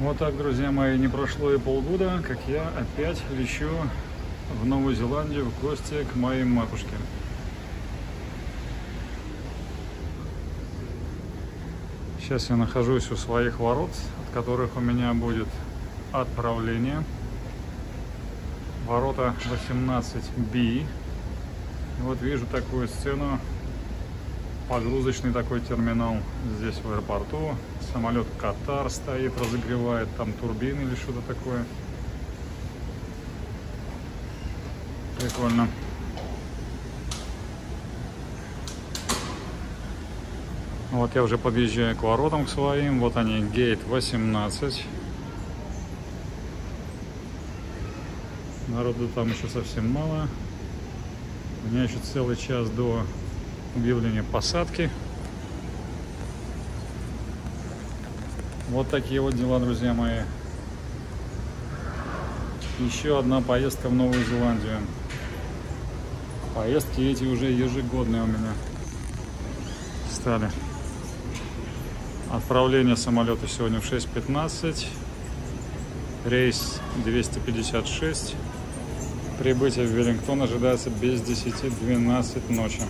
Вот так, друзья мои, не прошло и полгода, как я опять лечу в Новую Зеландию в гости к моей матушке. Сейчас я нахожусь у своих ворот, от которых у меня будет отправление. Ворота 18B. Вот вижу такую сцену погрузочный такой терминал здесь в аэропорту. Самолет Катар стоит, разогревает там турбины или что-то такое. Прикольно. Вот я уже подъезжаю к воротам к своим. Вот они, гейт 18. Народу там еще совсем мало. У меня еще целый час до объявление посадки. Вот такие вот дела, друзья мои. Еще одна поездка в Новую Зеландию. Поездки эти уже ежегодные у меня стали. Отправление самолета сегодня в 6.15. Рейс 256. Прибытие в Веллингтон ожидается без 10-12 ночи.